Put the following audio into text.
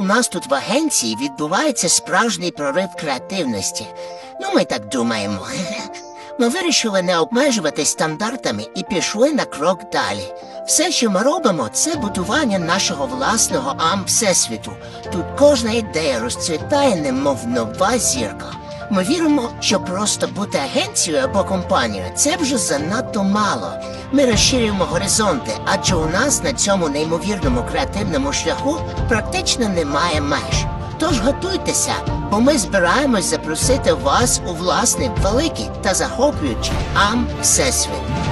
у нас тут в агенції відбувається справжній прорив креативності. Ну, ми так думаємо. Ми вирішили не обмежуватись стандартами і пішли на крок далі. Все, що ми робимо, це будування нашого власного ам всесвіту. Тут кожна ідея розцвітає, немов нова зірка. Ми віримо, що просто бути агенцією або компанією це вже занадто мало. Ми розширюємо горизонти, адже у нас на цьому неймовірному креативному шляху практично немає меж. Тож готуйтеся, бо ми збираємось запросити вас у власний великий та захоплюючий ам всесвіт.